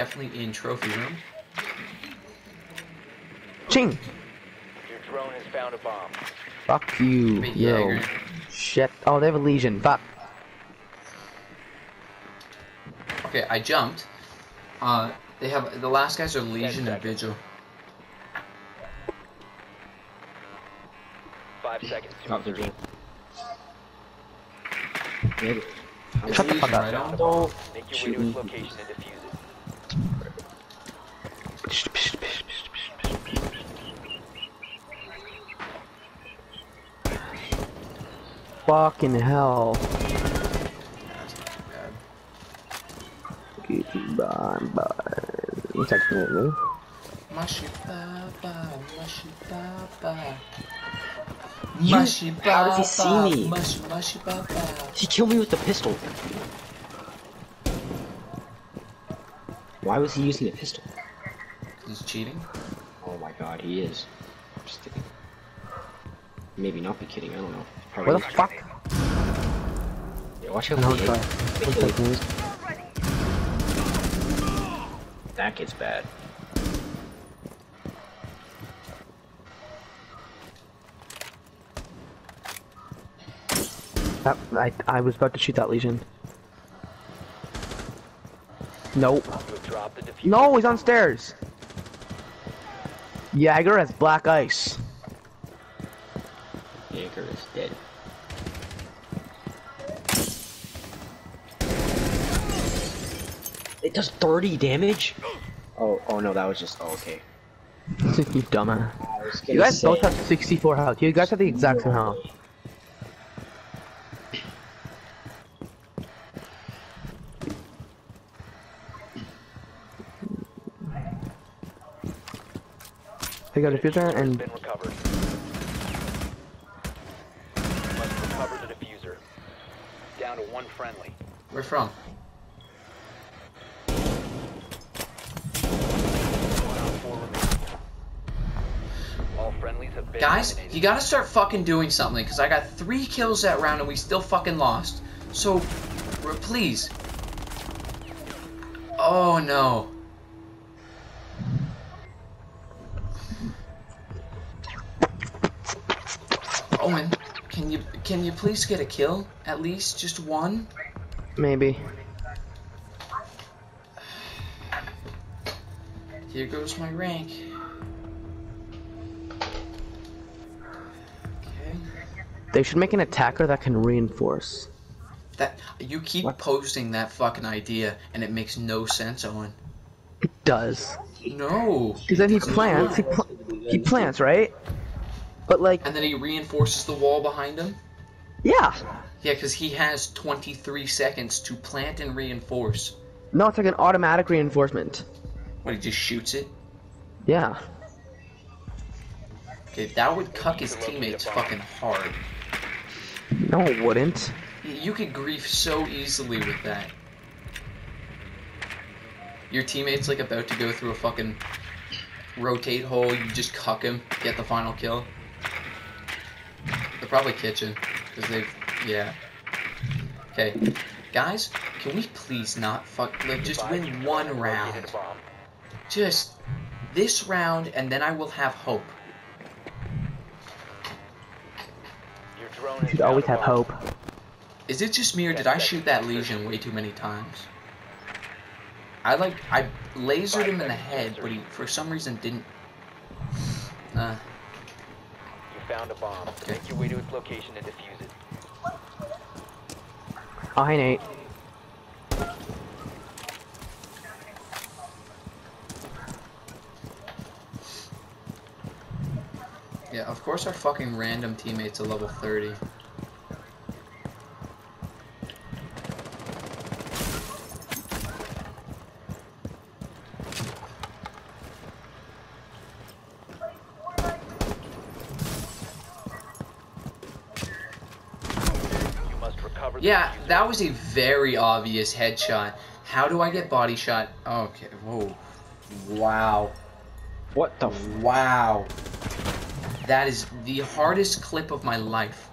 definitely in trophy room. Ching! Your drone has found a bomb. Fuck you, Big yo. Jaeger. Shit. Oh, they have a Lesion. Fuck. Okay, I jumped. Uh, they have the last guys are Lesion and. Vigil. Five seconds. Not insertion. Vigil. Shut the fuck up. right on? Don't Make your way to its location and defuse it. Fucking hell. You bye. What's that me? Mushy baba, mushy baba. Mushy how does he see me? Mushy, mushy baba. He killed me with the pistol. Why was he using a pistol? He's cheating. Oh my god, he is. I'm just kidding. Maybe not be kidding, I don't know. Where the Probably- fuck? Yeah, watch out No, for sorry. the One second. That gets bad. That, I, I was about to shoot that Lesion. Nope. You the. No, he's on stairs. Jaeger has black ice. Jaeger is dead. It does 30 damage? Oh, oh no, that was just, oh, okay. you dumbass. I was You guys both have 64 health. You guys have the exact same health. I got a diffuser has and been recovered. Must recover the diffuser. Down to one friendly. Where from? One on four remaining. All friendlies have been Guys, eliminated. you gotta start fucking doing something, because I got three kills that round and we still fucking lost. So, please. Oh no. Owen, can you can you please get a kill? At least just one? maybe. Here goes my rank. Okay. They should make an attacker that can reinforce. That you keep What? posting that fucking idea and it makes no sense, Owen. It does. No. Because then he plants. He, pl- he plants, right? But like, And then he reinforces the wall behind him? yeah. Yeah, because he has 23 seconds to plant and reinforce. No, it's like an automatic reinforcement. What, he just shoots it? Yeah. Okay, that would cuck his teammates fucking hard. No, it wouldn't. You could grief so easily with that. Your teammate's like about to go through a fucking rotate hole, you just cuck him, get the final kill. They're probably kitchen, because they've, yeah. Okay, guys, can we please not fuck, like, just win one round? located a bomb. Just this round, and then I will have hope. You has should found always have hope. Is it just me, or did I shoot that Lesion way too many times? I like I lasered him in the head, but he for some reason didn't. Uh, You found a bomb. Okay. Make your way to its location and defuse it. Oh, hey, Nate. yeah, of course our fucking random teammates are level 30. Yeah, that was a very obvious headshot. How do I get body shot? Okay, whoa. Wow. What the f- Wow. That is the hardest clip of my life.